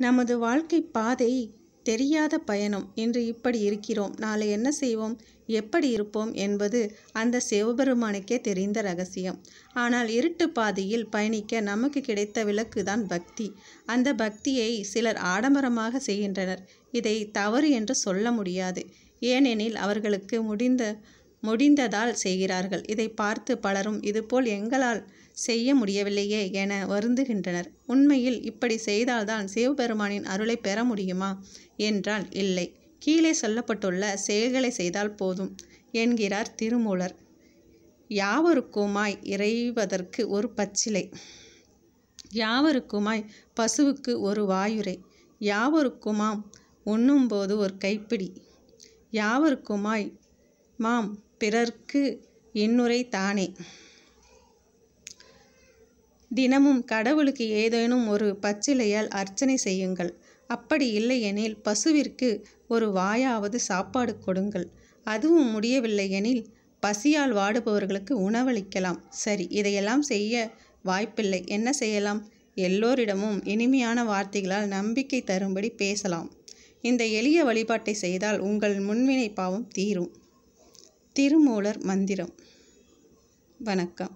நமது வாழ்க்கை பாதை தெரியாத பயணம் இன்று இப்படி இருக்கிறோம். நாளை என்ன செய்வோம்? எப்படி இருப்போம்? என்பது அந்த சிவபெருமானுக்கே தெரிந்த ரகசியம். ஆனால் இருட்டு பாதையில் பயணிக்க நமக்கு கிடைத்த விளக்குதான் பக்தி. அந்த பக்தியை சிலர் ஆடம்பரமாக செய்கின்றனர். இதை தவறு என்று சொல்ல முடியாது. ஏனெனில் அவர்களுக்கு முடிந்த முடிந்ததால் செய்கிறார்கள். இதை பார்த்து பலரும் இதுபோல் எங்களால் செய்ய முடியவில்லையே என வருந்துகின்றனர். உண்மையில் இப்படி செய்தால்தான் சிவபெருமானின் அருளை பெற முடியுமா? என்றால் இல்லை. கீழே சொல்லப்பட்டுள்ள செயல்களை செய்தால் போதும் என்கிறார் திருமூலர். யாவருக்குமாய் இறைவதற்கு ஒரு பச்சிலை? யாவருக்குமாய் பசுவுக்கு ஒரு வாயுரை? யாவருக்குமாம் உண்ணும்போது ஒரு கைப்பிடி? யாவருக்குமாய் மாம் பிறர்க்கு இன்னுரை தானே. தினமும் கடவுளுக்கு ஏதேனும் ஒரு பச்சிலையால் அர்ச்சனை செய்யுங்கள். அப்படி இல்லையெனில் பசுவிற்கு ஒரு வாயாவது சாப்பாடு கொடுங்கள். அதுவும் முடியவில்லை எனில் பசியால் வாடுபவர்களுக்கு உணவளிக்கலாம். சரி இதையெல்லாம் செய்ய வாய்ப்பில்லை. என்ன செய்யலாம்? எல்லோரிடமும் இனிமையான வார்த்தைகளால் நம்பிக்கை தரும்படி பேசலாம். இந்த எளிய வழிபாட்டை செய்தால் உங்கள் முன்வினை பாவம் தீரும். திருமூலர் மந்திரம். வணக்கம்.